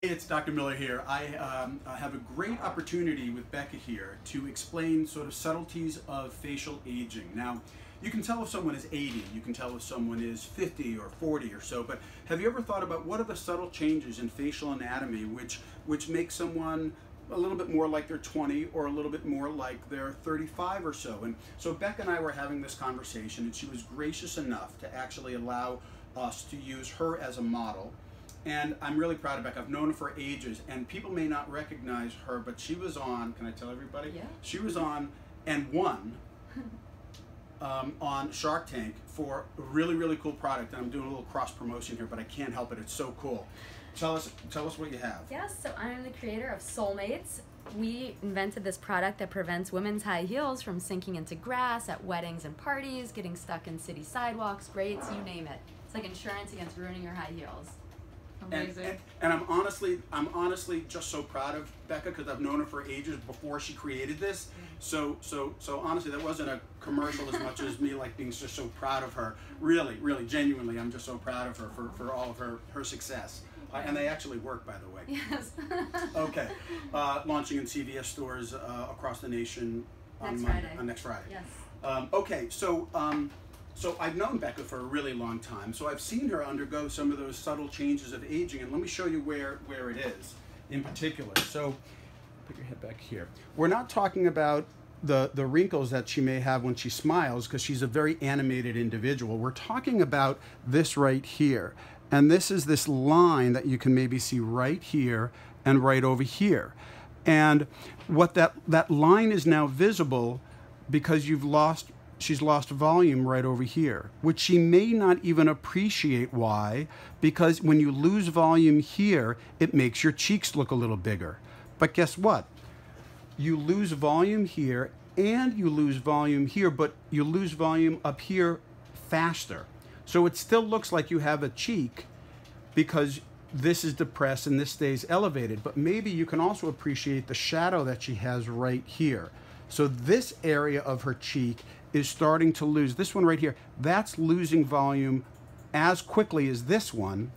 It's Dr. Miller here. I, um, have a great opportunity with Becca here to explain sort of subtleties of facial aging. Now, you can tell if someone is 80, you can tell if someone is 50 or 40 or so, but have you ever thought about what are the subtle changes in facial anatomy which, which make someone a little bit more like they're 20 or a little bit more like they're 35 or so. And so Becca and I were having this conversation and she was gracious enough to actually allow us to use her as a model and I'm really proud of Becca. I've known her for ages, and people may not recognize her, but she was on. Can I tell everybody? Yeah. She was on and won um, on Shark Tank for a really, really cool product. And I'm doing a little cross promotion here, but I can't help it. It's so cool. Tell us, tell us what you have. Yes, so I'm the creator of Solemates. We invented this product that prevents women's high heels from sinking into grass at weddings and parties, getting stuck in city sidewalks, grates, you name it. It's like insurance against ruining your high heels. And, and, and I'm honestly, I'm honestly just so proud of Becca because I've known her for ages before she created this. So, so, so honestly, that wasn't a commercial as much as me like being just so proud of her. Really, really, genuinely, I'm just so proud of her for, for all of her her success. Uh, and they actually work, by the way. yes. Okay, uh, launching in CVS stores uh, across the nation on Next Monday, Friday. on next Friday. yes. Um, okay, so um, so I've known Becca for a really long time, so I've seen her undergo some of those subtle changes of aging, and let me show you where where it is in particular. So put your head back here. We're not talking about the the wrinkles that she may have when she smiles because she's a very animated individual. We're talking about this right here. And this is this line that you can maybe see right here and right over here. And what that that line is now visible because you've lost she's lost volume right over here, which she may not even appreciate why, because when you lose volume here, it makes your cheeks look a little bigger. But guess what? You lose volume here and you lose volume here, but you lose volume up here faster. So it still looks like you have a cheek because this is depressed and this stays elevated. But maybe you can also appreciate the shadow that she has right here. So this area of her cheek is starting to lose. This one right here, that's losing volume as quickly as this one,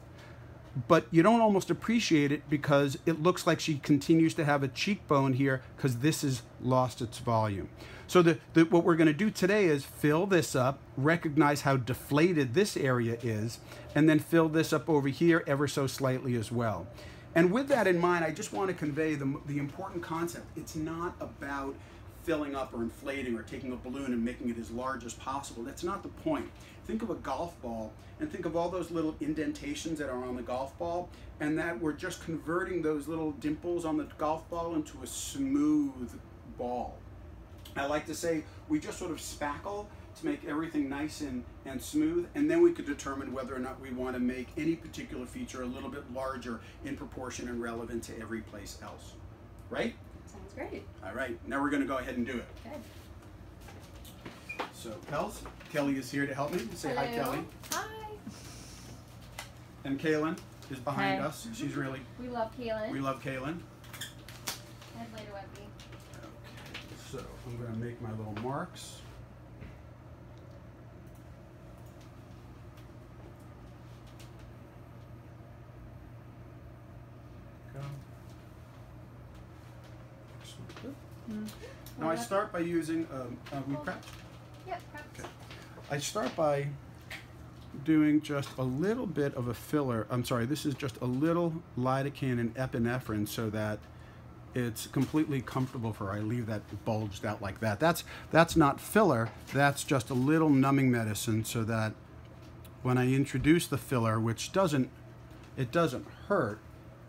but you don't almost appreciate it because it looks like she continues to have a cheekbone here because this has lost its volume. So the, the, what we're going to do today is fill this up, recognize how deflated this area is, and then fill this up over here ever so slightly as well. And with that in mind, I just want to convey the, the important concept. It's not about filling up or inflating or taking a balloon and making it as large as possible. That's not the point. Think of a golf ball and think of all those little indentations that are on the golf ball and that we're just converting those little dimples on the golf ball into a smooth ball. I like to say we just sort of spackle to make everything nice and, and smooth, and then we could determine whether or not we want to make any particular feature a little bit larger in proportion and relevant to every place else. Right? Sounds great. All right, now we're going to go ahead and do it. Okay. So, Kels, Kelly is here to help me. Say hi, Kelly. Hi. And Kaylin is behind Hi. us. She's really, We love Kaylin. we love Kaylin. and later Webby. Okay, so I'm going to make my little marks. Go. Just. Now I start by using, um, uh, we prep. Perhaps. Okay. I start by doing just a little bit of a filler. I'm sorry, this is just a little lidocaine and epinephrine so that it's completely comfortable for her. I leave that bulged out like that. That's that's not filler. That's just a little numbing medicine so that when I introduce the filler, which doesn't it doesn't hurt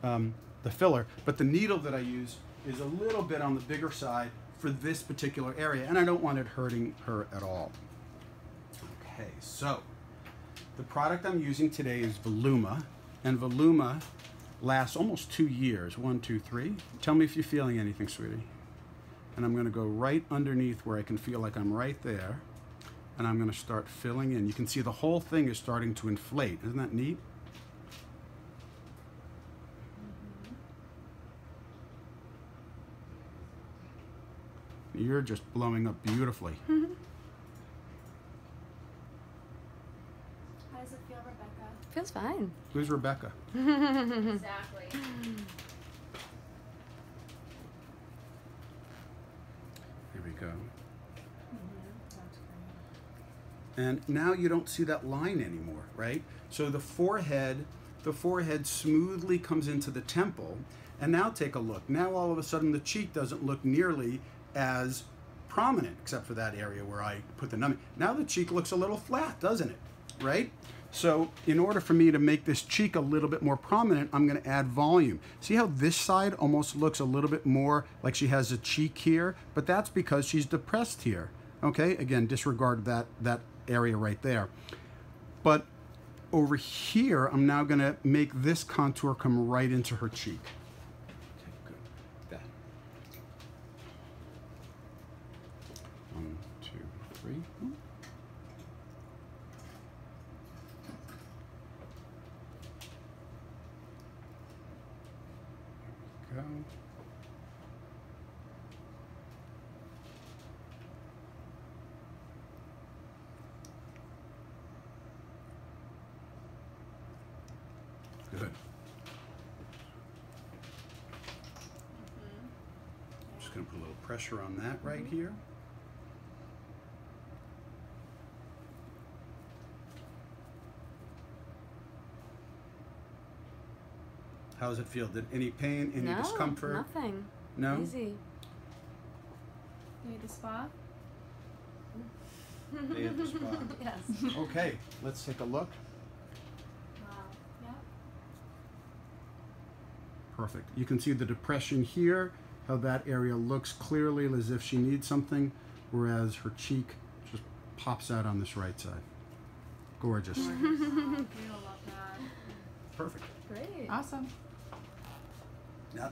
um, the filler, but the needle that I use is a little bit on the bigger side for this particular area, and I don't want it hurting her at all. Okay, so the product I'm using today is Voluma, and Voluma lasts almost two years. One, two, three. Tell me if you're feeling anything, sweetie. And I'm going to go right underneath where I can feel like I'm right there, and I'm going to start filling in. You can see the whole thing is starting to inflate. Isn't that neat? You're just blowing up beautifully. How does it feel, Rebecca? Feels fine. Who's Rebecca? exactly. There we go. Mm-hmm. And now you don't see that line anymore, right? So the forehead, the forehead smoothly comes into the temple. And now take a look. Now all of a sudden the cheek doesn't look nearly as prominent, except for that area where I put the numbing. Now the cheek looks a little flat, doesn't it? Right? So in order for me to make this cheek a little bit more prominent, I'm going to add volume. See how this side almost looks a little bit more like she has a cheek here, but that's because she's depressed here. Okay? Again, disregard that that area right there. But over here, I'm now going to make this contour come right into her cheek. Okay, good. That. One, two, three. Ooh. There we go. Good. Mm-hmm. Just gonna put a little pressure on that right mm-hmm. here. How does it feel? Did any pain, any no, discomfort? nothing. No. Easy. Need a spa? Day at the spa. yes. Okay, let's take a look. Wow. Yeah. Perfect. You can see the depression here, how that area looks clearly as if she needs something, whereas her cheek just pops out on this right side. Gorgeous. We all love that. Perfect. Great. Awesome. Now,